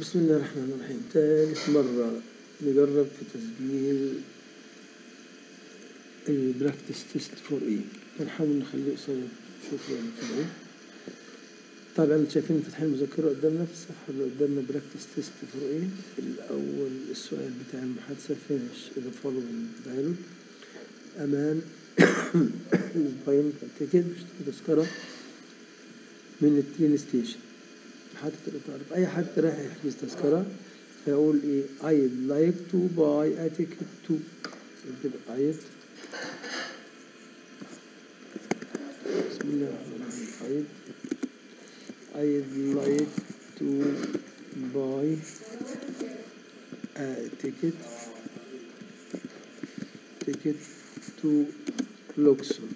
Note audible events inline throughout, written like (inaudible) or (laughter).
بسم الله الرحمن الرحيم. ثالث مرة نجرب في تسجيل ال practice test 4A بنحاول نخليه قصير. شوف يعني في إيه طبعا أنتوا شايفين فاتحين المذكرة قدامنا في الصفحة اللي قدامنا practice test 4A الأول السؤال بتاع المحادثة finish the following dialogue أمان. buying ticket بيشتري تذكرة. من ال train station محطة القطار أي حد رايح يحجز تذكرة فيقول إيه I'd like to buy a ticket to I'd بسم الله الرحمن الرحيم. I'd like to buy a ticket ticket to Luxor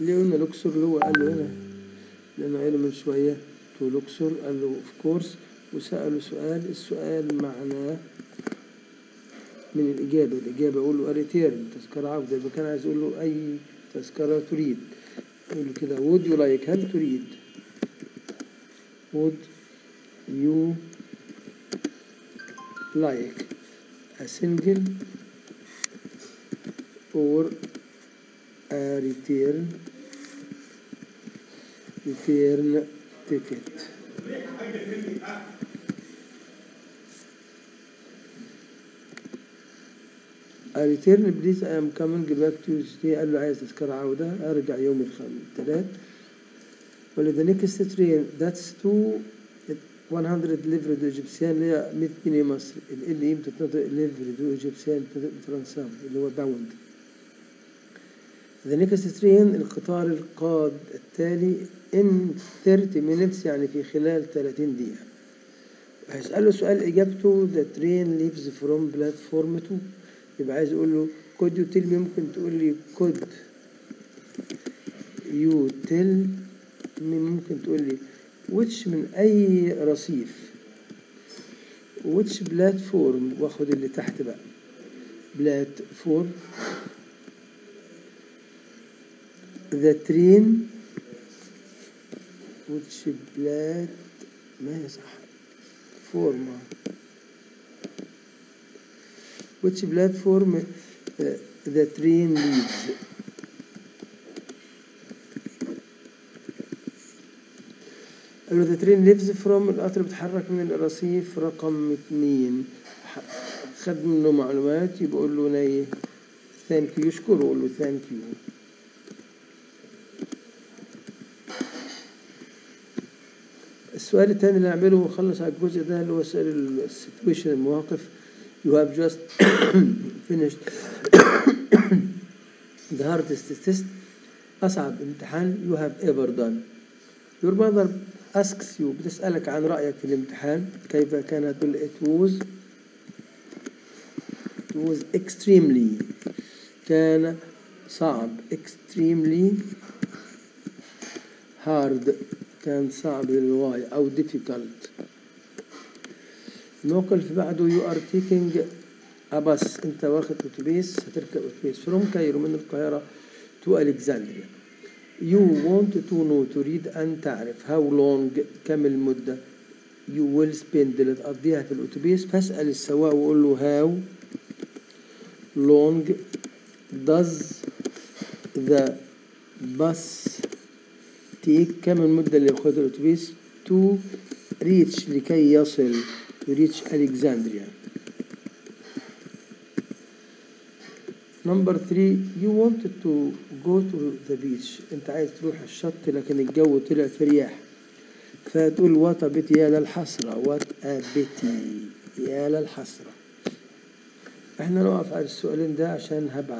ليه قلنا Luxor اللي هو قال له هنا؟ لأنه قال من شوية. to Luxor قال له of course وسأله سؤال السؤال معناه من الإجابة. الإجابة أقول له return تذكرة عودة يبقى كان عايز أقول له أي تذكرة تريد. أقول له كده would you like هل تريد would you like a single or a return return A return please I am coming back Tuesday قال له عايز تذكرة عودة أرجع يوم الخميس. الثلاث ولا the next train that's two 100 livres égyptiennes اللي هي 100 جنيه مصري. اللي قيمته 12 livres égyptiennes فرنساوي اللي هو pound The next train القطار القاد التالي in 30 minutes يعني في خلال 30 دقيقة. هيسأله سؤال إجابته the train leaves from platform 2 يبقى عايز يقول له could you tell me ممكن تقول لي could you tell me ممكن تقول لي which من أي رصيف which platform واخد اللي تحت بقى. Platform the train which plat ما هي صح؟ فورما which platform uh, the train leaves. قال له the train leaves from القطر بيتحرك من الرصيف رقم اتنين. خد منه معلومات يبقى له هنا إيه؟ thank you يشكره قول له thank you السؤال الثاني اللي نعمله ونخلص على الجزء ده اللي هو سؤال ال situation المواقف. You have just (coughs) finished (coughs) the hardest test. أصعب امتحان you have ever done. Your mother asks you بتسألك عن رأيك في الامتحان. كيف كان تقول it was it was extremely كان صعب extremely hard. كان صعب للواي أو difficult. الموقف بعده you are taking a bus. أنت واخد أتوبيس هتركب أتوبيس. From كايرو من القاهرة to Alexandria. You want to know تريد أن تعرف. How long كم المدة. You will spend اللي تقضيها في الأتوبيس. فاسأل السواق وقول له how long does the bus take كم المدة اللي ياخدها الأتوبيس to reach لكي يصل to reach Alexandria. Number three you wanted to go to the beach. أنت عايز تروح الشط لكن الجو طلع في رياح فتقول وات بيتي يا للحسرة. وات بيتي يا للحسرة. إحنا نقف على السؤالين ده عشان هبعت.